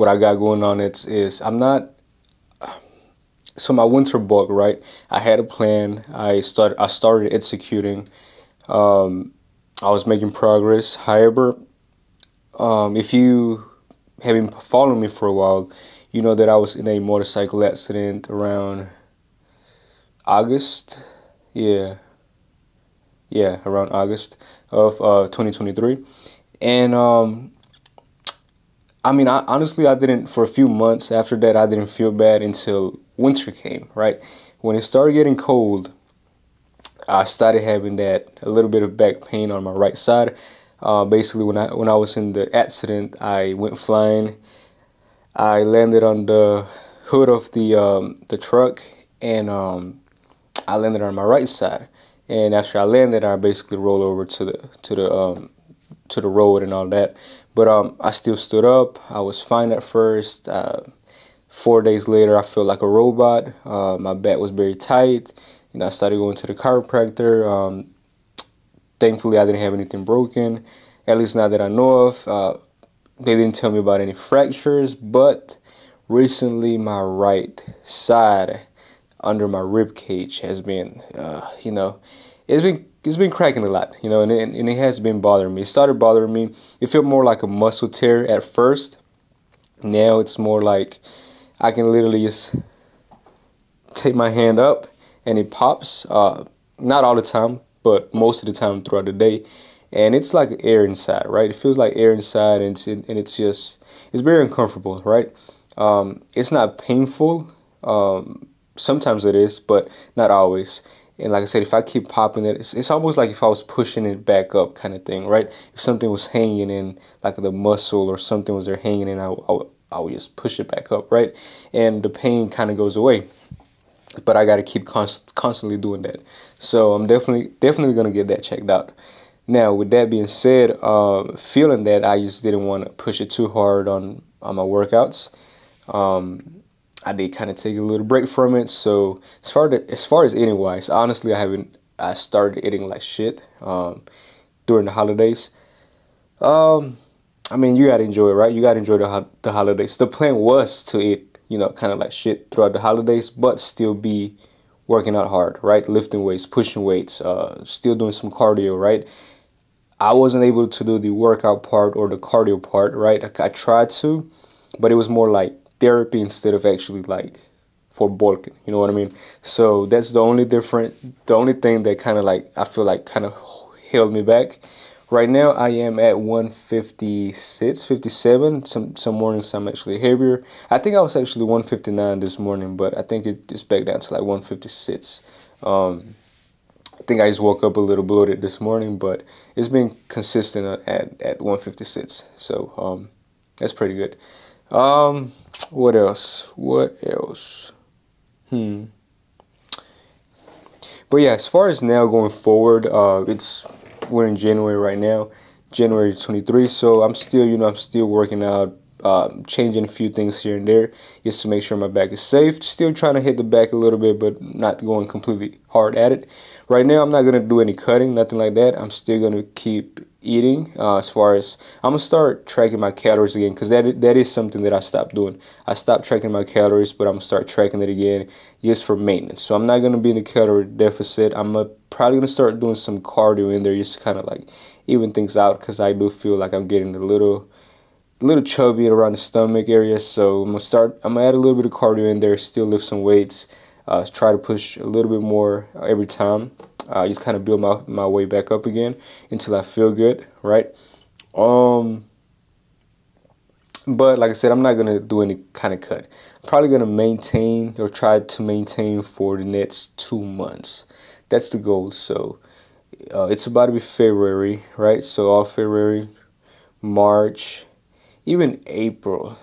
what I got going on it's is I'm not so my winter bulk right I had a plan. I started I started executing. Um, I was making progress. However um, if you have been following me for a while you know that I was in a motorcycle accident around August. Yeah. Yeah around August of uh, 2023 and um, I mean, I, honestly, I didn't, for a few months after that, I didn't feel bad until winter came, right? When it started getting cold, I started having that, a little bit of back pain on my right side. Uh, basically, when I, when I was in the accident, I went flying. I landed on the hood of the, um, the truck and um, I landed on my right side. And after I landed, I basically rolled over to the, to the, um, to the road and all that. But um, I still stood up. I was fine at first. Uh, four days later, I felt like a robot. Uh, my back was very tight. You know, I started going to the chiropractor. Um, thankfully, I didn't have anything broken, at least not that I know of. Uh, they didn't tell me about any fractures, but recently my right side under my rib cage has been, uh, you know, it's been it's been cracking a lot, you know, and it, and it has been bothering me. It started bothering me. It felt more like a muscle tear at first. Now it's more like I can literally just take my hand up and it pops. Uh, not all the time, but most of the time throughout the day. And it's like air inside, right? It feels like air inside, and it's, and it's just it's very uncomfortable, right? Um, it's not painful. Um, sometimes it is, but not always. And like I said, if I keep popping it, it's, it's almost like if I was pushing it back up kind of thing, right? If something was hanging in, like the muscle or something was there hanging in, I, I, I would just push it back up, right? And the pain kind of goes away. But I got to keep const constantly doing that. So I'm definitely definitely going to get that checked out. Now, with that being said, uh, feeling that I just didn't want to push it too hard on, on my workouts. Um, I did kind of take a little break from it. So as far as as far as eating wise, honestly, I haven't. I started eating like shit um, during the holidays. Um, I mean, you gotta enjoy it, right? You gotta enjoy the the holidays. The plan was to eat, you know, kind of like shit throughout the holidays, but still be working out hard, right? Lifting weights, pushing weights, uh, still doing some cardio, right? I wasn't able to do the workout part or the cardio part, right? I, I tried to, but it was more like therapy instead of actually like for bulking. You know what I mean? So that's the only different, the only thing that kind of like I feel like kind of held me back. Right now I am at 156, 57. Some some mornings I'm actually heavier. I think I was actually 159 this morning, but I think it's back down to like 156. Um, I think I just woke up a little bloated this morning, but it's been consistent at, at 156. So um, that's pretty good. Um, what else? What else? Hmm. But yeah, as far as now going forward, uh, it's we're in January right now, January 23. So I'm still, you know, I'm still working out, uh, changing a few things here and there just to make sure my back is safe. Still trying to hit the back a little bit, but not going completely hard at it. Right now, I'm not gonna do any cutting, nothing like that. I'm still gonna keep eating uh, as far as I'm gonna start tracking my calories again because that that is something that I stopped doing. I stopped tracking my calories, but I'm gonna start tracking it again just for maintenance. So I'm not gonna be in a calorie deficit. I'm probably gonna start doing some cardio in there just kind of like even things out because I do feel like I'm getting a little little chubby around the stomach area. So I'm gonna start. I'm gonna add a little bit of cardio in there. Still lift some weights. Uh, try to push a little bit more every time uh, just kind of build my, my way back up again until I feel good, right? Um, but like I said, I'm not gonna do any kind of cut. I'm probably gonna maintain or try to maintain for the next two months. That's the goal. So uh, it's about to be February, right? So all February, March, even April.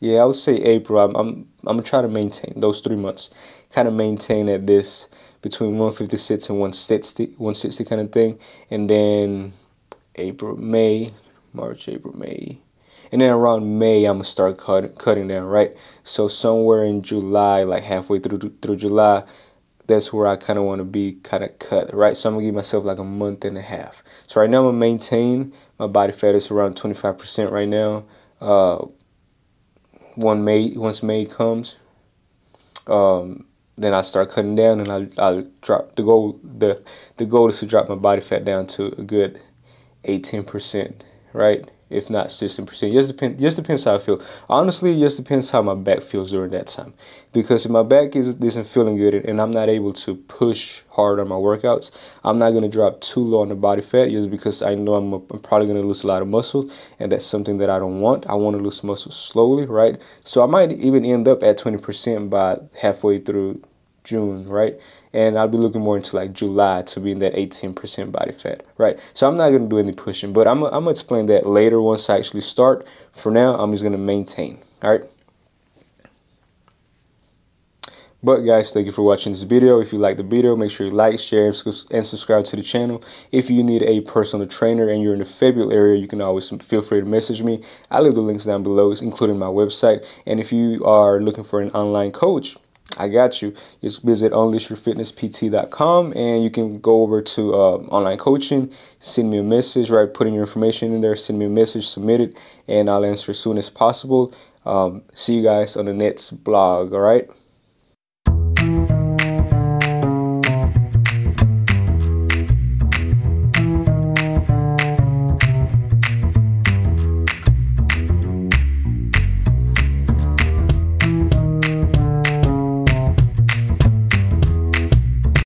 Yeah, I would say April. I'm I'm I'm gonna try to maintain those three months. Kind of maintain at this between 156 and 160, 160 kind of thing. And then April, May, March, April, May. And then around May, I'm gonna start cut, cutting down, right? So somewhere in July, like halfway through through July, that's where I kind of want to be kind of cut, right? So I'm gonna give myself like a month and a half. So right now I'm gonna maintain my body fat is around 25% right now. Uh, one May once May comes, um, then I start cutting down and I I drop the goal the the goal is to drop my body fat down to a good 18%, right? If not 16%. Just depends. Just depends how I feel. Honestly, just depends how my back feels during that time. Because if my back is isn't feeling good and I'm not able to push hard on my workouts, I'm not gonna drop too low on the body fat just because I know I'm, I'm probably gonna lose a lot of muscle, and that's something that I don't want. I want to lose muscle slowly, right? So I might even end up at 20% by halfway through June, right? And I'll be looking more into like July to be in that 18% body fat, right? So I'm not going to do any pushing, but I'm, I'm going to explain that later once I actually start. For now, I'm just going to maintain, all right? But guys, thank you for watching this video. If you like the video, make sure you like, share, and subscribe to the channel. If you need a personal trainer and you're in the Fayetteville area, you can always feel free to message me. I'll leave the links down below, including my website. And if you are looking for an online coach, I got you. Just visit unleashyourfitnesspt.com and you can go over to uh, online coaching, send me a message, right? Putting your information in there, send me a message, submit it, and I'll answer as soon as possible. Um, see you guys on the next vlog, all right?